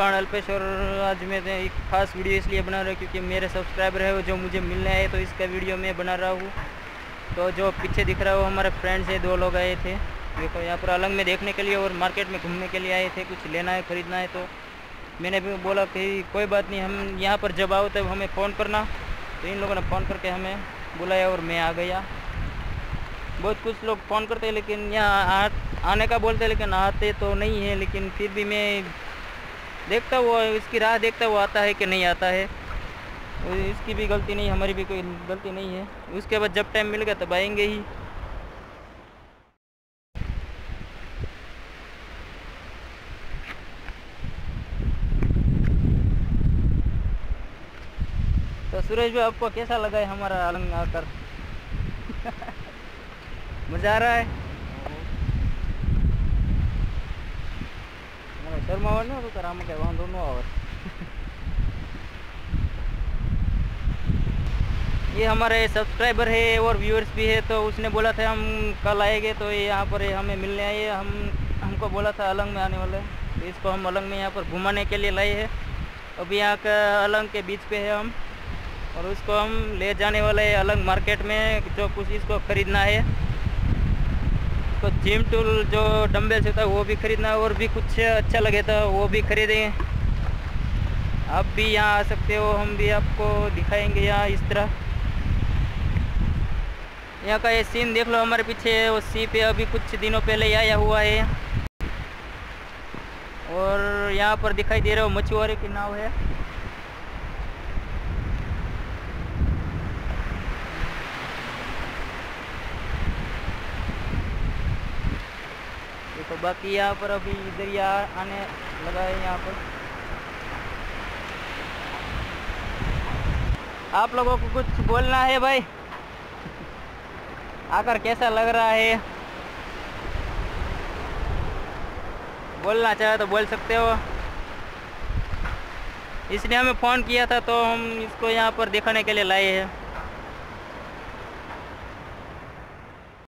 अल्पेश और आज मैं तो एक खास वीडियो इसलिए बना रहा हूँ क्योंकि मेरे सब्सक्राइबर है वो जो मुझे मिलने आए तो इसका वीडियो मैं बना रहा हूँ। तो जो पीछे दिख रहा है वो हमारे फ्रेंड्स है, दो लोग आए थे। देखो, यहाँ पर अलग में देखने के लिए और मार्केट में घूमने के लिए आए थे, कुछ लेना है, ख़रीदना है तो मैंने भी बोला कि कोई बात नहीं, हम यहाँ पर जब आओ तब हमें फ़ोन करना। तो इन लोगों ने फ़ोन करके हमें बुलाया और मैं आ गया। बहुत कुछ लोग फ़ोन करते हैं, लेकिन यहाँ आने का बोलते हैं, लेकिन आते तो नहीं है, लेकिन फिर भी मैं देखता वो, इसकी राह देखता वो आता है कि नहीं आता है। इसकी भी गलती नहीं, हमारी भी कोई गलती नहीं है। उसके बाद जब टाइम मिलेगा तब आएँगे ही। तो सुरेश भाई, आपको कैसा लगा है हमारा आलंग आकर मज़ा आ रहा है? શરમાવા ન તો આમાં કંઈ વાંધો ન આવે ये हमारे सब्सक्राइबर है और व्यूअर्स भी है तो उसने बोला था हम कल आएंगे तो ये यहाँ पर हमें मिलने आए हम हमको बोला था अलंग में आने वाले तो इसको हम अलंग में यहाँ पर घुमाने के लिए लाए हैं अभी यहाँ का अलंग के बीच पे है हम और उसको हम ले जाने वाले हैं अलंग मार्केट में जो कुछ इसको ख़रीदना है तो जिम टूल जो डम्बेल्स होता है, वो भी ख़रीदना और भी कुछ अच्छा लगे तो वो भी ख़रीदेंगे आप भी यहाँ आ सकते हो, हम भी आपको दिखाएँगे यहाँ इस तरह। यहाँ का ये सीन देख लो, हमारे पीछे वो सी पे अभी कुछ दिनों पहले आया हुआ है। और यहाँ पर दिखाई दे रहा हो मछुआरे की नाव है। तो बाकी यहाँ पर अभी इधर ही आने लगा है यहाँ पर। आप लोगों को कुछ बोलना है भाई? आकर कैसा लग रहा है? बोलना चाहे तो बोल सकते हो। इसने हमें फ़ोन किया था तो हम इसको यहाँ पर दिखाने के लिए लाए हैं।